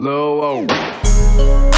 Lil